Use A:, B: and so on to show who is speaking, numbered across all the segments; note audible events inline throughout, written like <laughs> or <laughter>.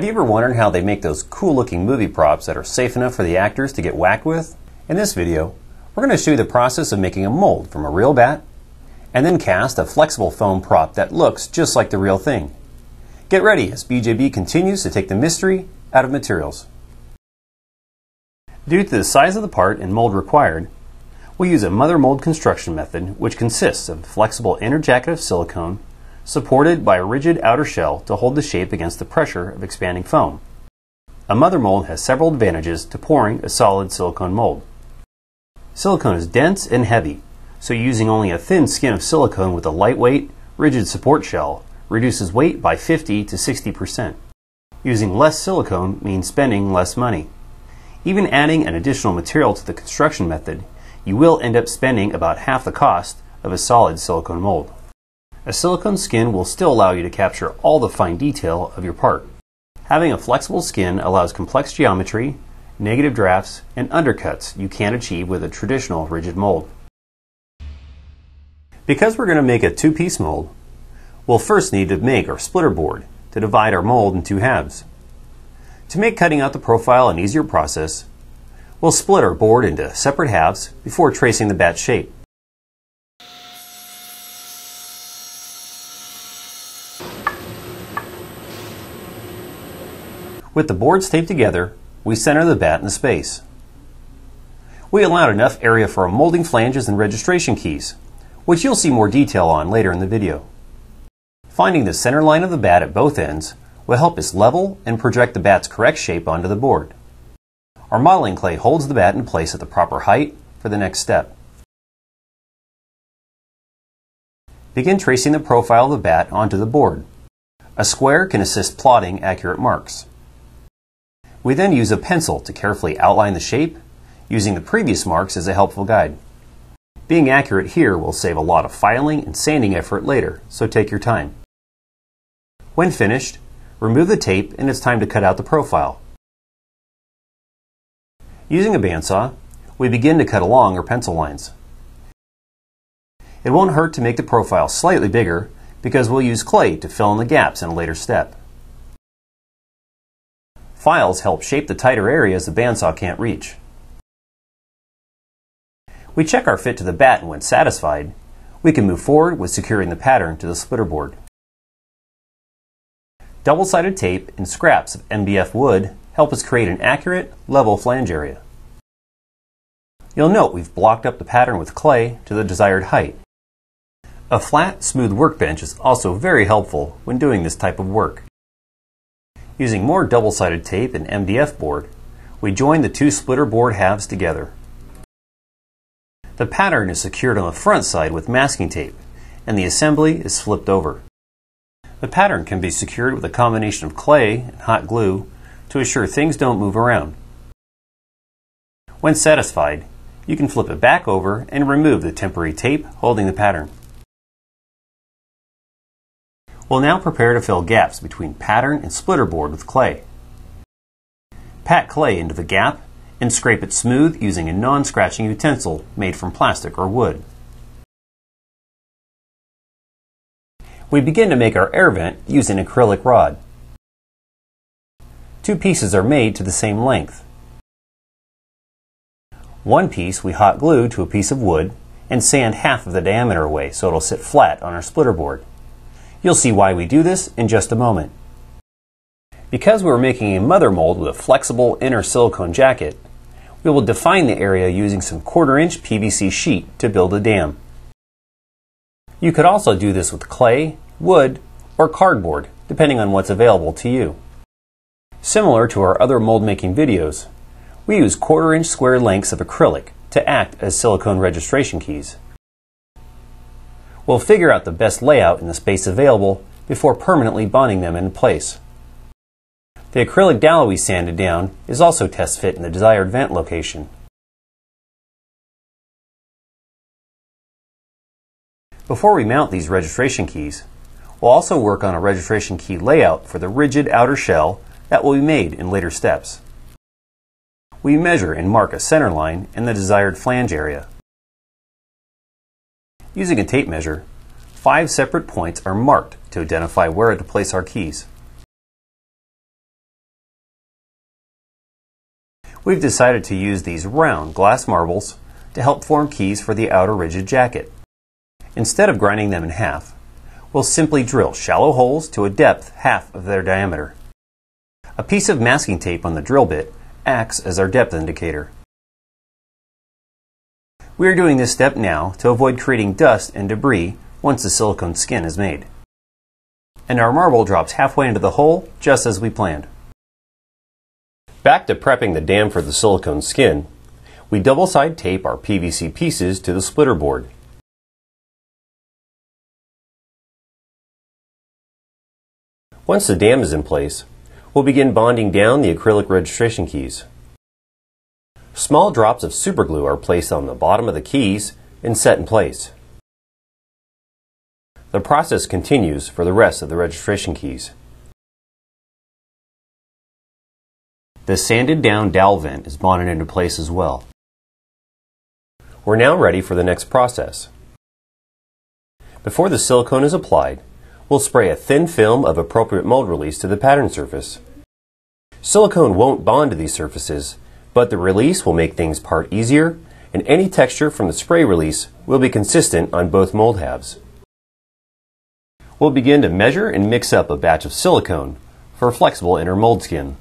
A: Have you ever wondered how they make those cool looking movie props that are safe enough for the actors to get whacked with? In this video, we're going to show you the process of making a mold from a real bat and then cast a flexible foam prop that looks just like the real thing. Get ready as BJB continues to take the mystery out of materials. Due to the size of the part and mold required, we'll use a mother mold construction method which consists of flexible inner jacket of silicone supported by a rigid outer shell to hold the shape against the pressure of expanding foam. A mother mold has several advantages to pouring a solid silicone mold. Silicone is dense and heavy, so using only a thin skin of silicone with a lightweight, rigid support shell reduces weight by 50 to 60%. Using less silicone means spending less money. Even adding an additional material to the construction method, you will end up spending about half the cost of a solid silicone mold. A silicone skin will still allow you to capture all the fine detail of your part. Having a flexible skin allows complex geometry, negative drafts, and undercuts you can't achieve with a traditional rigid mold. Because we're going to make a two-piece mold, we'll first need to make our splitter board to divide our mold in two halves. To make cutting out the profile an easier process, we'll split our board into separate halves before tracing the bat shape. With the boards taped together, we center the bat in the space. We allowed enough area for our molding flanges and registration keys, which you'll see more detail on later in the video. Finding the center line of the bat at both ends will help us level and project the bat's correct shape onto the board. Our modeling clay holds the bat in place at the proper height for the next step. Begin tracing the profile of the bat onto the board. A square can assist plotting accurate marks. We then use a pencil to carefully outline the shape, using the previous marks as a helpful guide. Being accurate here will save a lot of filing and sanding effort later, so take your time. When finished, remove the tape and it's time to cut out the profile. Using a bandsaw, we begin to cut along our pencil lines. It won't hurt to make the profile slightly bigger because we'll use clay to fill in the gaps in a later step. Files help shape the tighter areas the bandsaw can't reach. We check our fit to the bat and when satisfied, we can move forward with securing the pattern to the splitter board. Double-sided tape and scraps of MDF wood help us create an accurate, level flange area. You'll note we've blocked up the pattern with clay to the desired height. A flat, smooth workbench is also very helpful when doing this type of work. Using more double-sided tape and MDF board, we join the two splitter board halves together. The pattern is secured on the front side with masking tape, and the assembly is flipped over. The pattern can be secured with a combination of clay and hot glue to assure things don't move around. When satisfied, you can flip it back over and remove the temporary tape holding the pattern. We'll now prepare to fill gaps between pattern and splitter board with clay. Pat clay into the gap and scrape it smooth using a non-scratching utensil made from plastic or wood. We begin to make our air vent using acrylic rod. Two pieces are made to the same length. One piece we hot glue to a piece of wood and sand half of the diameter away so it'll sit flat on our splitter board. You'll see why we do this in just a moment. Because we're making a mother mold with a flexible inner silicone jacket, we will define the area using some quarter inch PVC sheet to build a dam. You could also do this with clay, wood, or cardboard, depending on what's available to you. Similar to our other mold making videos, we use quarter inch square lengths of acrylic to act as silicone registration keys. We'll figure out the best layout in the space available before permanently bonding them in place. The acrylic dowel we sanded down is also test fit in the desired vent location. Before we mount these registration keys, we'll also work on a registration key layout for the rigid outer shell that will be made in later steps. We measure and mark a center line in the desired flange area. Using a tape measure, five separate points are marked to identify where to place our keys. We've decided to use these round glass marbles to help form keys for the outer rigid jacket. Instead of grinding them in half, we'll simply drill shallow holes to a depth half of their diameter. A piece of masking tape on the drill bit acts as our depth indicator. We are doing this step now to avoid creating dust and debris once the silicone skin is made. And our marble drops halfway into the hole just as we planned. Back to prepping the dam for the silicone skin, we double side tape our PVC pieces to the splitter board. Once the dam is in place, we'll begin bonding down the acrylic registration keys. Small drops of superglue are placed on the bottom of the keys and set in place. The process continues for the rest of the registration keys. The sanded down dowel vent is bonded into place as well. We're now ready for the next process. Before the silicone is applied, we'll spray a thin film of appropriate mold release to the pattern surface. Silicone won't bond to these surfaces, but the release will make things part easier and any texture from the spray release will be consistent on both mold halves. We'll begin to measure and mix up a batch of silicone for a flexible inner mold skin.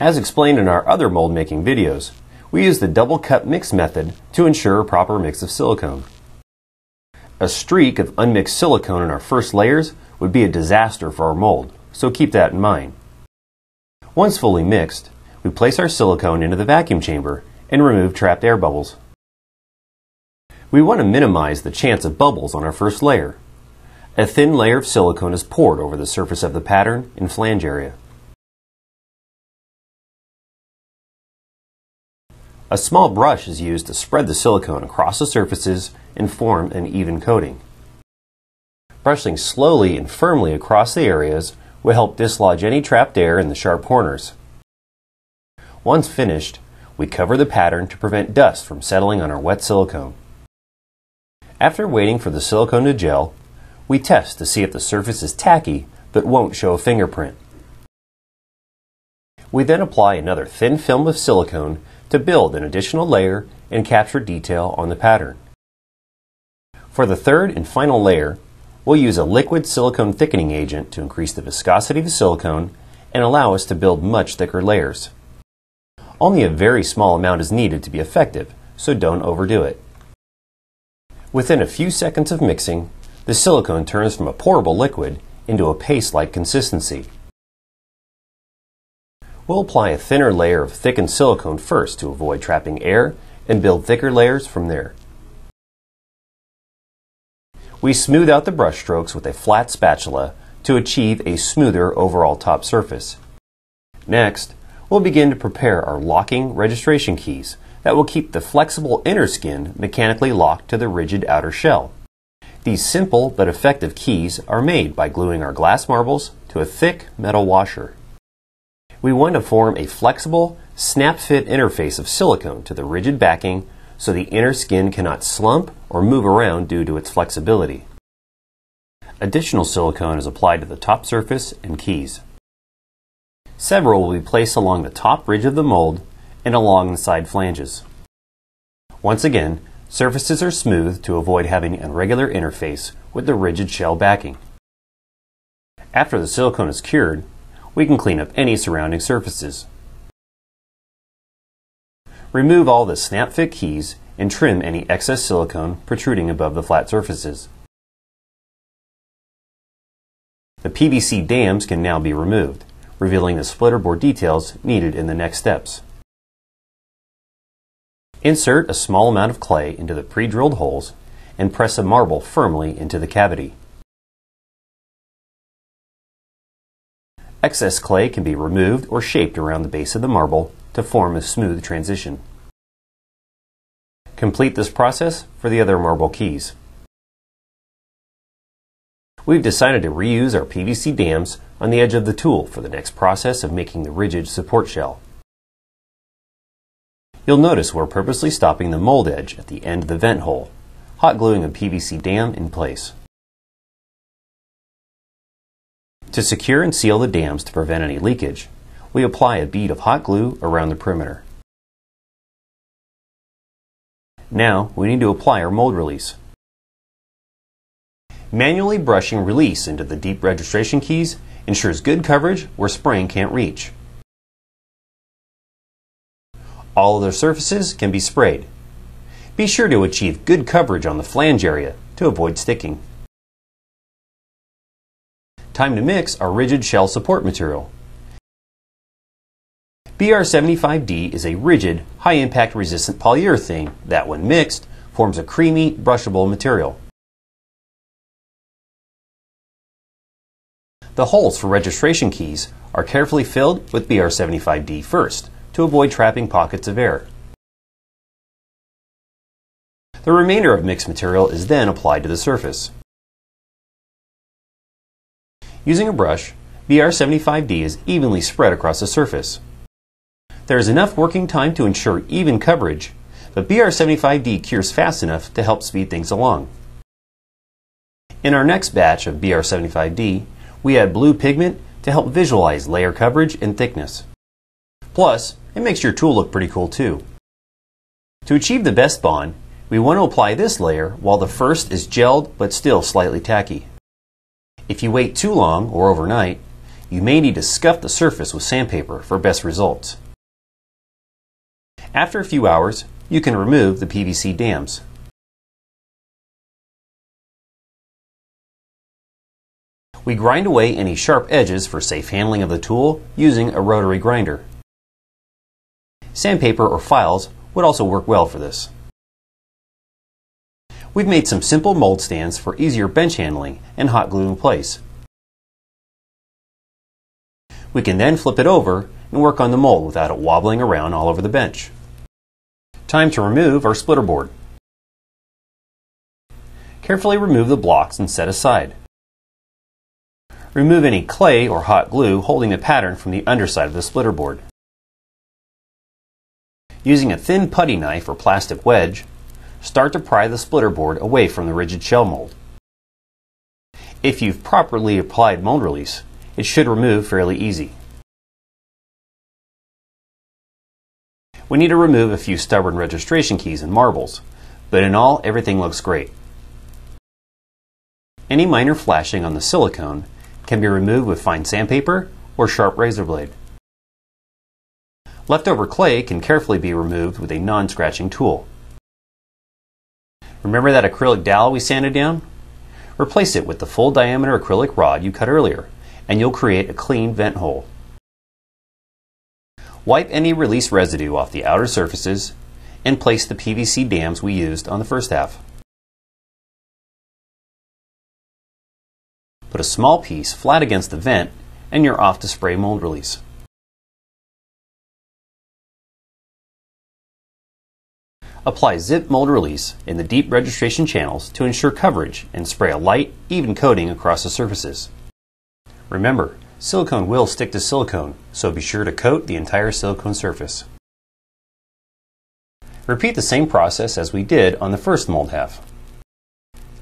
A: As explained in our other mold making videos, we use the double cup mix method to ensure a proper mix of silicone. A streak of unmixed silicone in our first layers would be a disaster for our mold, so keep that in mind. Once fully mixed, we place our silicone into the vacuum chamber and remove trapped air bubbles. We want to minimize the chance of bubbles on our first layer. A thin layer of silicone is poured over the surface of the pattern and flange area. A small brush is used to spread the silicone across the surfaces and form an even coating. Brushing slowly and firmly across the areas will help dislodge any trapped air in the sharp corners. Once finished, we cover the pattern to prevent dust from settling on our wet silicone. After waiting for the silicone to gel, we test to see if the surface is tacky but won't show a fingerprint. We then apply another thin film of silicone to build an additional layer and capture detail on the pattern. For the third and final layer, we'll use a liquid silicone thickening agent to increase the viscosity of the silicone and allow us to build much thicker layers. Only a very small amount is needed to be effective, so don't overdo it. Within a few seconds of mixing, the silicone turns from a pourable liquid into a paste-like consistency. We'll apply a thinner layer of thickened silicone first to avoid trapping air and build thicker layers from there. We smooth out the brush strokes with a flat spatula to achieve a smoother overall top surface. Next, we'll begin to prepare our locking registration keys that will keep the flexible inner skin mechanically locked to the rigid outer shell. These simple but effective keys are made by gluing our glass marbles to a thick metal washer we want to form a flexible, snap-fit interface of silicone to the rigid backing so the inner skin cannot slump or move around due to its flexibility. Additional silicone is applied to the top surface and keys. Several will be placed along the top ridge of the mold and along the side flanges. Once again, surfaces are smoothed to avoid having an irregular interface with the rigid shell backing. After the silicone is cured, we can clean up any surrounding surfaces. Remove all the snap fit keys and trim any excess silicone protruding above the flat surfaces. The PVC dams can now be removed, revealing the splitter board details needed in the next steps. Insert a small amount of clay into the pre-drilled holes and press a marble firmly into the cavity. Excess clay can be removed or shaped around the base of the marble to form a smooth transition. Complete this process for the other marble keys. We've decided to reuse our PVC dams on the edge of the tool for the next process of making the rigid support shell. You'll notice we're purposely stopping the mold edge at the end of the vent hole, hot gluing a PVC dam in place. To secure and seal the dams to prevent any leakage, we apply a bead of hot glue around the perimeter. Now we need to apply our mold release. Manually brushing release into the deep registration keys ensures good coverage where spraying can't reach. All other surfaces can be sprayed. Be sure to achieve good coverage on the flange area to avoid sticking. Time to mix our rigid shell support material. BR75D is a rigid, high impact resistant polyurethane that, when mixed, forms a creamy, brushable material. The holes for registration keys are carefully filled with BR75D first to avoid trapping pockets of air. The remainder of mixed material is then applied to the surface. Using a brush, BR75D is evenly spread across the surface. There is enough working time to ensure even coverage, but BR75D cures fast enough to help speed things along. In our next batch of BR75D, we add blue pigment to help visualize layer coverage and thickness. Plus, it makes your tool look pretty cool too. To achieve the best bond, we want to apply this layer while the first is gelled but still slightly tacky. If you wait too long or overnight, you may need to scuff the surface with sandpaper for best results. After a few hours, you can remove the PVC dams. We grind away any sharp edges for safe handling of the tool using a rotary grinder. Sandpaper or files would also work well for this. We've made some simple mold stands for easier bench handling and hot glue in place. We can then flip it over and work on the mold without it wobbling around all over the bench. Time to remove our splitter board. Carefully remove the blocks and set aside. Remove any clay or hot glue holding the pattern from the underside of the splitter board. Using a thin putty knife or plastic wedge, start to pry the splitter board away from the rigid shell mold. If you've properly applied mold release, it should remove fairly easy. We need to remove a few stubborn registration keys and marbles, but in all, everything looks great. Any minor flashing on the silicone can be removed with fine sandpaper or sharp razor blade. Leftover clay can carefully be removed with a non-scratching tool. Remember that acrylic dowel we sanded down? Replace it with the full diameter acrylic rod you cut earlier, and you'll create a clean vent hole. Wipe any release residue off the outer surfaces and place the PVC dams we used on the first half. Put a small piece flat against the vent and you're off to spray mold release. Apply zip mold release in the deep registration channels to ensure coverage and spray a light, even coating across the surfaces. Remember, Silicone will stick to silicone, so be sure to coat the entire silicone surface. Repeat the same process as we did on the first mold half.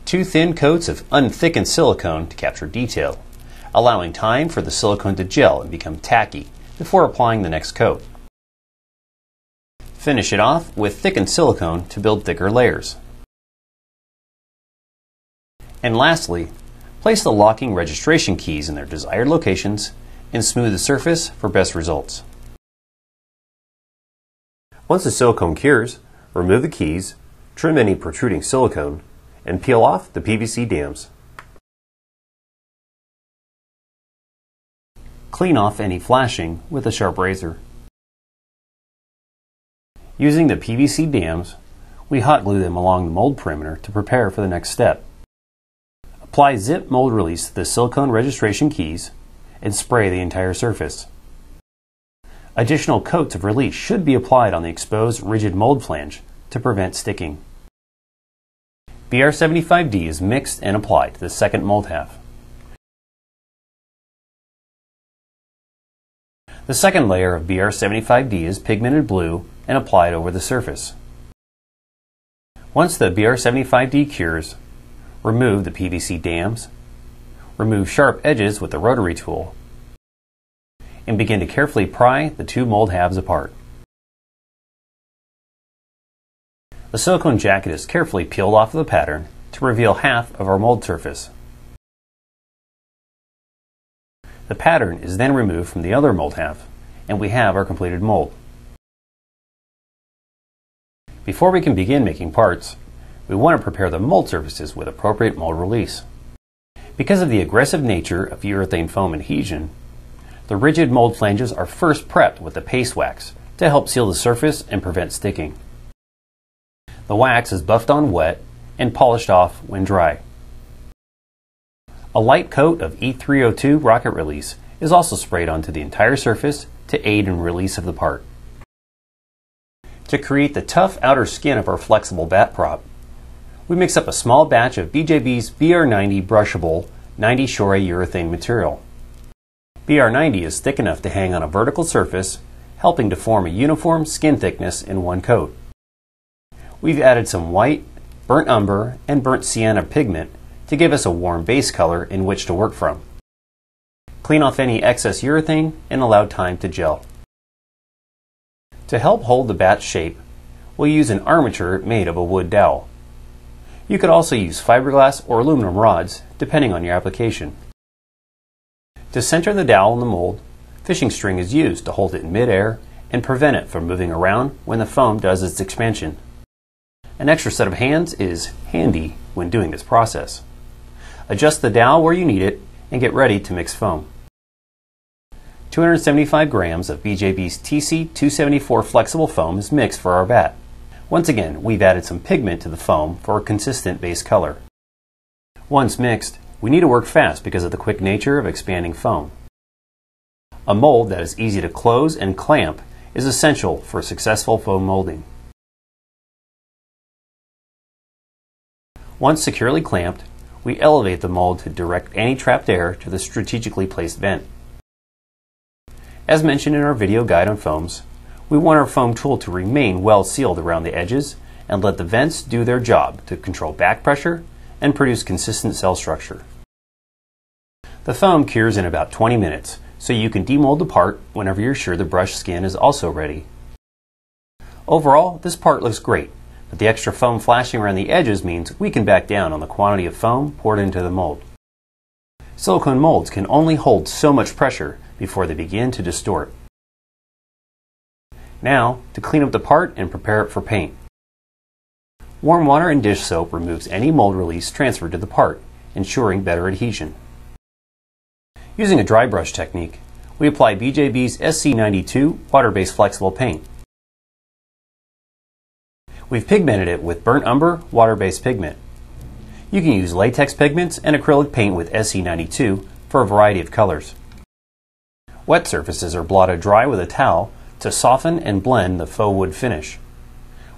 A: Two thin coats of unthickened silicone to capture detail, allowing time for the silicone to gel and become tacky before applying the next coat. Finish it off with thickened silicone to build thicker layers. And lastly, Place the locking registration keys in their desired locations and smooth the surface for best results. Once the silicone cures, remove the keys, trim any protruding silicone, and peel off the PVC dams. Clean off any flashing with a sharp razor. Using the PVC dams, we hot glue them along the mold perimeter to prepare for the next step. Apply zip mold release to the silicone registration keys and spray the entire surface. Additional coats of release should be applied on the exposed rigid mold flange to prevent sticking. BR75D is mixed and applied to the second mold half. The second layer of BR75D is pigmented blue and applied over the surface. Once the BR75D cures, Remove the PVC dams. Remove sharp edges with the rotary tool. and begin to carefully pry the two mold halves apart. The silicone jacket is carefully peeled off of the pattern to reveal half of our mold surface. The pattern is then removed from the other mold half, and we have our completed mold. Before we can begin making parts, we want to prepare the mold surfaces with appropriate mold release. Because of the aggressive nature of urethane foam adhesion, the rigid mold flanges are first prepped with the paste wax to help seal the surface and prevent sticking. The wax is buffed on wet and polished off when dry. A light coat of E302 rocket release is also sprayed onto the entire surface to aid in release of the part. To create the tough outer skin of our flexible bat prop, we mix up a small batch of BJB's BR90 brushable 90 Shore urethane material. BR90 is thick enough to hang on a vertical surface, helping to form a uniform skin thickness in one coat. We've added some white, burnt umber, and burnt sienna pigment to give us a warm base color in which to work from. Clean off any excess urethane and allow time to gel. To help hold the bat's shape, we'll use an armature made of a wood dowel. You could also use fiberglass or aluminum rods, depending on your application. To center the dowel in the mold, fishing string is used to hold it in midair and prevent it from moving around when the foam does its expansion. An extra set of hands is handy when doing this process. Adjust the dowel where you need it and get ready to mix foam. 275 grams of BJB's TC274 flexible foam is mixed for our bat. Once again, we've added some pigment to the foam for a consistent base color. Once mixed, we need to work fast because of the quick nature of expanding foam. A mold that is easy to close and clamp is essential for successful foam molding. Once securely clamped, we elevate the mold to direct any trapped air to the strategically placed vent. As mentioned in our video guide on foams, we want our foam tool to remain well sealed around the edges and let the vents do their job to control back pressure and produce consistent cell structure. The foam cures in about 20 minutes, so you can demold the part whenever you're sure the brush skin is also ready. Overall, this part looks great, but the extra foam flashing around the edges means we can back down on the quantity of foam poured into the mold. Silicone molds can only hold so much pressure before they begin to distort. Now, to clean up the part and prepare it for paint. Warm water and dish soap removes any mold release transferred to the part, ensuring better adhesion. Using a dry brush technique, we apply BJB's SC92 water-based flexible paint. We've pigmented it with burnt umber water-based pigment. You can use latex pigments and acrylic paint with SC92 for a variety of colors. Wet surfaces are blotted dry with a towel to soften and blend the faux wood finish.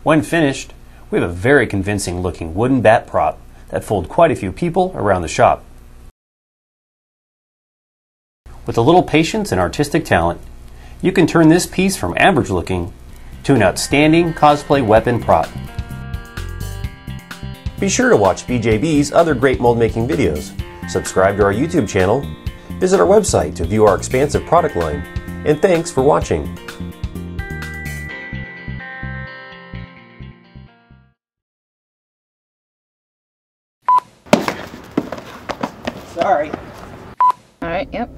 A: When finished, we have a very convincing looking wooden bat prop that fooled quite a few people around the shop. With a little patience and artistic talent, you can turn this piece from average looking to an outstanding cosplay weapon prop. Be sure to watch BJB's other great mold making videos, subscribe to our YouTube channel, visit our website to view our expansive product line, and thanks for watching.
B: Sorry.
C: All right, yep.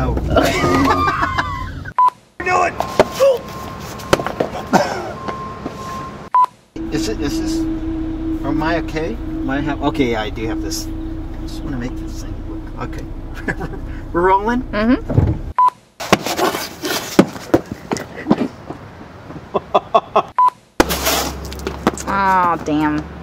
B: Oh. <laughs> Do it! This is it? Is this? Am I okay? Am I have? Okay, yeah, I do have this. I just want to make this thing work. Okay, <laughs> we're rolling.
C: Mm-hmm. <laughs> oh, damn.